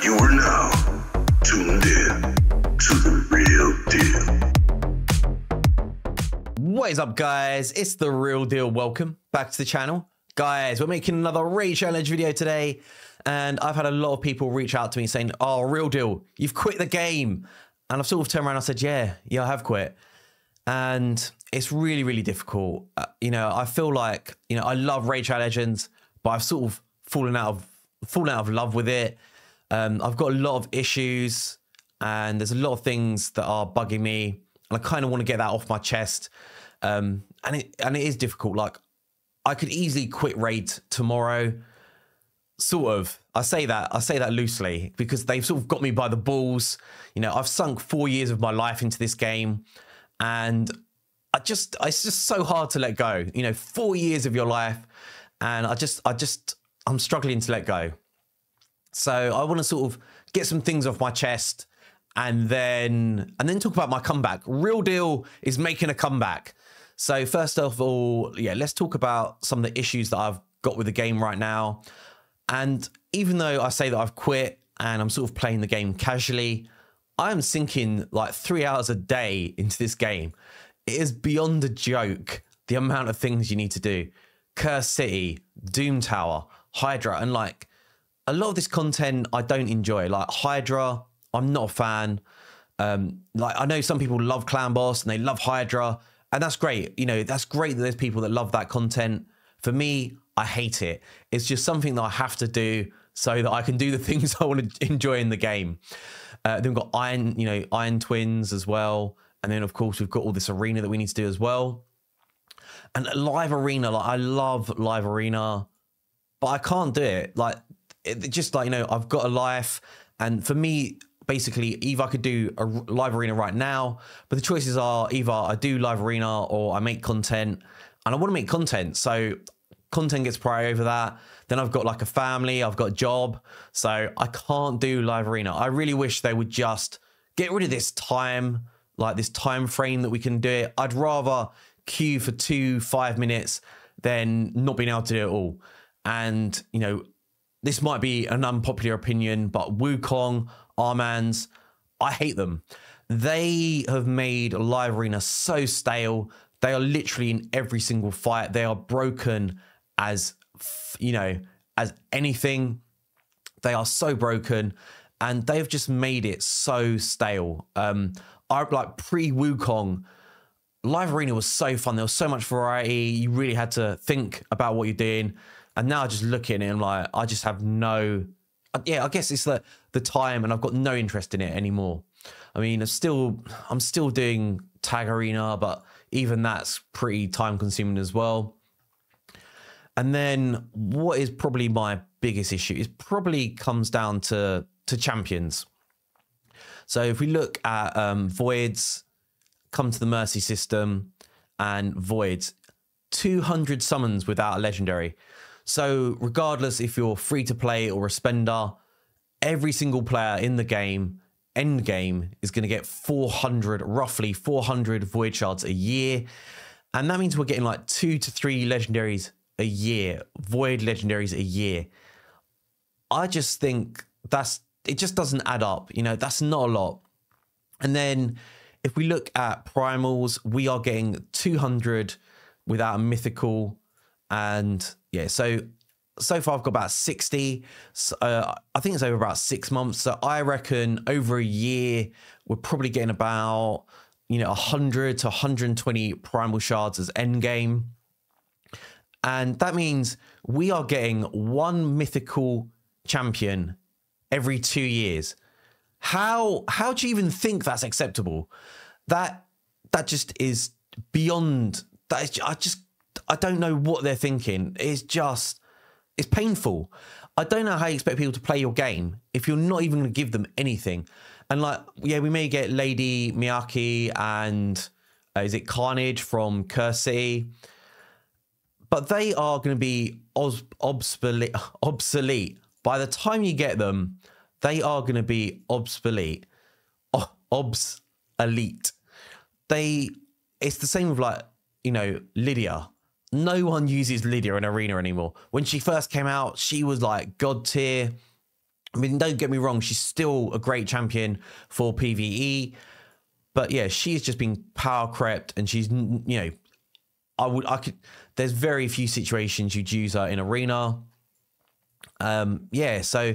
You are now tuned in to the real deal. What is up, guys? It's the real deal. Welcome back to the channel. Guys, we're making another raid challenge video today, and I've had a lot of people reach out to me saying, Oh, real deal, you've quit the game. And I've sort of turned around and I said, Yeah, yeah, I have quit. And it's really, really difficult. Uh, you know, I feel like, you know, I love Raid Shadow Legends, but I've sort of fallen out of fallen out of love with it. Um, I've got a lot of issues and there's a lot of things that are bugging me. And I kind of want to get that off my chest. Um, and it and it is difficult. Like I could easily quit raid tomorrow. Sort of. I say that. I say that loosely because they've sort of got me by the balls. You know, I've sunk four years of my life into this game, and I just it's just so hard to let go. You know, four years of your life, and I just I just I'm struggling to let go. So I want to sort of get some things off my chest and then and then talk about my comeback. Real deal is making a comeback. So first of all, yeah, let's talk about some of the issues that I've got with the game right now. And even though I say that I've quit and I'm sort of playing the game casually, I am sinking like three hours a day into this game. It is beyond a joke the amount of things you need to do. Curse City, Doom Tower, Hydra, and like a lot of this content I don't enjoy. Like Hydra, I'm not a fan. Um, like I know some people love Clan Boss and they love Hydra, and that's great. You know, that's great that there's people that love that content. For me, I hate it. It's just something that I have to do so that I can do the things I want to enjoy in the game. Uh, then we've got Iron, you know, Iron Twins as well, and then of course we've got all this arena that we need to do as well. And live arena, like I love live arena, but I can't do it. Like just like you know, I've got a life, and for me, basically, either I could do a live arena right now, but the choices are either I do live arena or I make content, and I want to make content, so content gets priority over that. Then I've got like a family, I've got a job, so I can't do live arena. I really wish they would just get rid of this time, like this time frame that we can do it. I'd rather queue for two five minutes than not being able to do it all. And you know, this might be an unpopular opinion, but Wukong, Armanz, I hate them. They have made Live Arena so stale. They are literally in every single fight. They are broken as, you know, as anything. They are so broken and they've just made it so stale. Um, I like pre Wukong, Live Arena was so fun. There was so much variety. You really had to think about what you're doing. And now I just look at it and I'm like I just have no yeah, I guess it's the the time and I've got no interest in it anymore. I mean, I'm still I'm still doing tag arena, but even that's pretty time consuming as well. And then what is probably my biggest issue is probably comes down to to champions. So if we look at um, voids, come to the mercy system, and voids, 200 summons without a legendary. So, regardless if you're free to play or a spender, every single player in the game, end game, is going to get 400, roughly 400 void shards a year. And that means we're getting like two to three legendaries a year, void legendaries a year. I just think that's it just doesn't add up. You know, that's not a lot. And then if we look at primals, we are getting 200 without a mythical and yeah, so so far I've got about 60. Uh, I think it's over about six months. So I reckon over a year, we're probably getting about, you know, 100 to 120 primal shards as end game. And that means we are getting one mythical champion every two years. How how do you even think that's acceptable? That that just is beyond that is I just I don't know what they're thinking. It's just, it's painful. I don't know how you expect people to play your game if you're not even going to give them anything. And like, yeah, we may get Lady Miyaki and uh, is it Carnage from Curse City, but they are going to be obsolete. Obsolete by the time you get them. They are going to be obsolete. Oh, obs elite. They. It's the same with like you know Lydia no one uses Lydia in Arena anymore. When she first came out, she was like god tier. I mean, don't get me wrong, she's still a great champion for PvE. But yeah, she's just been power crept and she's, you know, I would, I could, there's very few situations you'd use her in arena. Um, yeah, so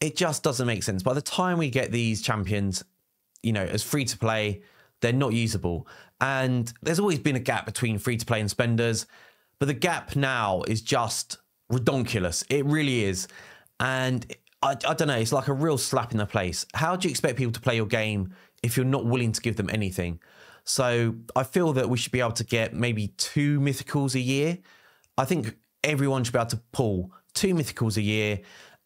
it just doesn't make sense. By the time we get these champions, you know, as free to play, they're not usable. And there's always been a gap between free to play and spenders, but the gap now is just redonkulous. It really is. And I, I don't know, it's like a real slap in the face. How do you expect people to play your game if you're not willing to give them anything? So I feel that we should be able to get maybe two mythicals a year. I think everyone should be able to pull two mythicals a year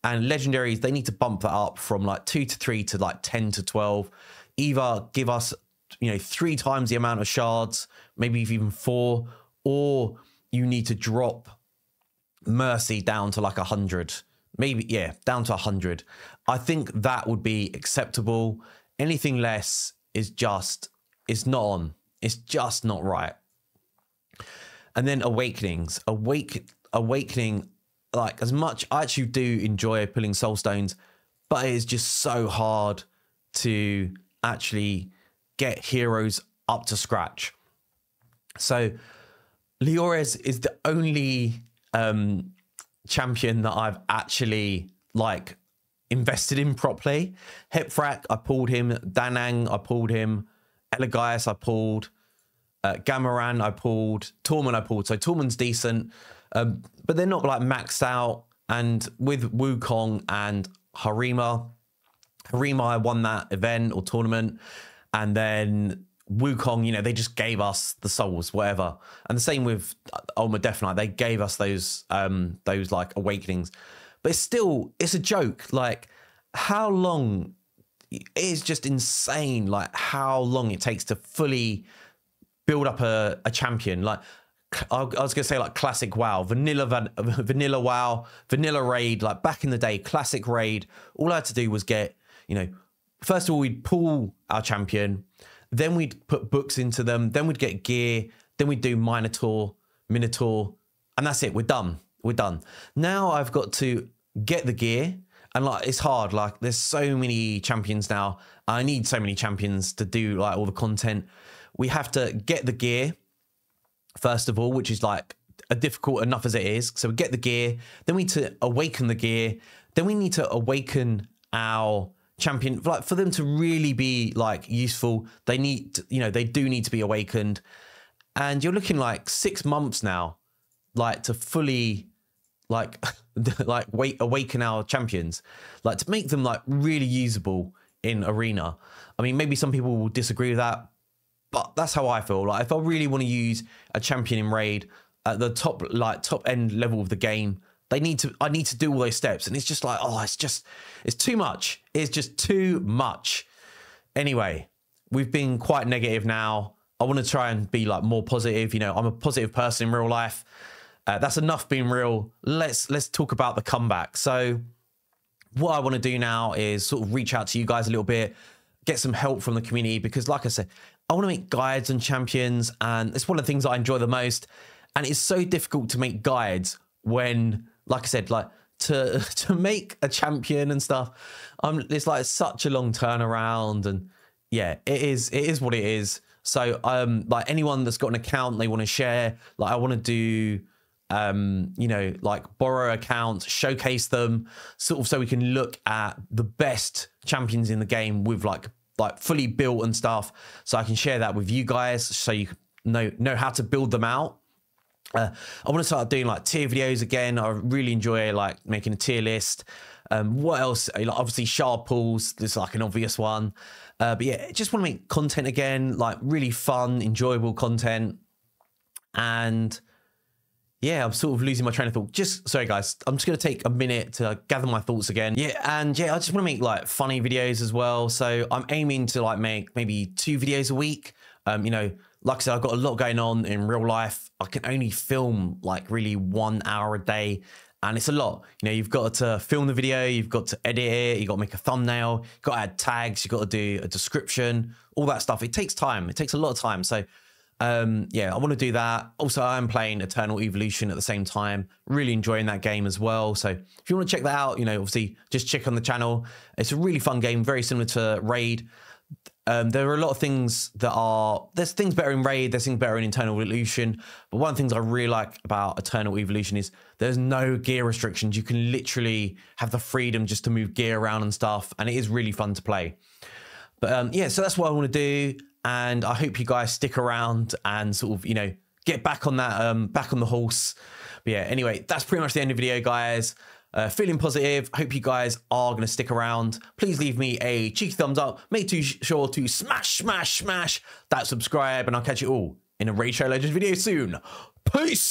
and legendaries they need to bump that up from like two to three to like 10 to 12 either give us you know three times the amount of shards maybe even four or you need to drop mercy down to like a hundred maybe yeah down to a hundred. I think that would be acceptable. Anything less is just it's not on. It's just not right. And then awakenings. Awake awakening like as much I actually do enjoy pulling soul stones, but it is just so hard to actually get heroes up to scratch. So Liores is the only um, champion that I've actually like invested in properly. Hephraak, I pulled him. Danang, I pulled him. Elagabalus, I pulled. Uh, Gamoran, I pulled. Tormund, I pulled. So Tormund's decent. Um, but they're not like maxed out. And with Wukong and Harima, Harima won that event or tournament. And then Wukong, you know, they just gave us the souls, whatever. And the same with Ultima Death Knight, they gave us those um those like awakenings. But it's still it's a joke. Like how long it is just insane like how long it takes to fully build up a, a champion. Like I was gonna say like classic WoW, vanilla van, vanilla WoW, vanilla raid, like back in the day, classic raid. All I had to do was get, you know, first of all we'd pull our champion, then we'd put books into them, then we'd get gear, then we'd do Minotaur, Minotaur, and that's it. We're done. We're done. Now I've got to get the gear, and like it's hard. Like there's so many champions now. I need so many champions to do like all the content. We have to get the gear first of all, which is like a difficult enough as it is. So we get the gear, then we need to awaken the gear, then we need to awaken our champion. Like for them to really be like useful, they need, to, you know, they do need to be awakened. And you're looking like six months now, like to fully like like wait awaken our champions like to make them like really usable in arena i mean maybe some people will disagree with that but that's how I feel. Like if I really want to use a champion in raid at the top, like top end level of the game, they need to. I need to do all those steps, and it's just like, oh, it's just, it's too much. It's just too much. Anyway, we've been quite negative now. I want to try and be like more positive. You know, I'm a positive person in real life. Uh, that's enough being real. Let's let's talk about the comeback. So, what I want to do now is sort of reach out to you guys a little bit, get some help from the community because, like I said, I want to make guides and champions, and it's one of the things I enjoy the most. And it's so difficult to make guides when, like I said, like to to make a champion and stuff. Um, it's like such a long turnaround, and yeah, it is. It is what it is. So, um, like anyone that's got an account they want to share, like I want to do um, you know, like borrow accounts, showcase them, sort of so we can look at the best champions in the game with like like fully built and stuff. So I can share that with you guys so you know know how to build them out. Uh, I want to start doing like tier videos again. I really enjoy like making a tier list. Um, what else? Like, obviously, shard pools. This is like an obvious one. Uh, but yeah, just want to make content again, like really fun, enjoyable content. And yeah, I'm sort of losing my train of thought. Just sorry, guys. I'm just gonna take a minute to gather my thoughts again. Yeah, and yeah, I just want to make like funny videos as well. So I'm aiming to like make maybe two videos a week. Um, you know, like I said, I've got a lot going on in real life. I can only film like really one hour a day. And it's a lot. You know, you've got to film the video, you've got to edit it, you've got to make a thumbnail, you've got to add tags, you've got to do a description, all that stuff. It takes time. It takes a lot of time. So um, yeah, I want to do that. Also, I'm playing Eternal Evolution at the same time. Really enjoying that game as well. So if you want to check that out, you know, obviously just check on the channel. It's a really fun game, very similar to Raid. Um, there are a lot of things that are there's things better in Raid, there's things better in Eternal Evolution. But one of the things I really like about Eternal Evolution is there's no gear restrictions. You can literally have the freedom just to move gear around and stuff, and it is really fun to play. But um, yeah, so that's what I want to do, and I hope you guys stick around and sort of you know get back on that um, back on the horse. But yeah, anyway, that's pretty much the end of the video, guys. Uh, feeling positive. Hope you guys are going to stick around. Please leave me a cheeky thumbs up. Make too sure to smash, smash, smash that subscribe, and I'll catch you all in a Shadow Legends video soon. Peace!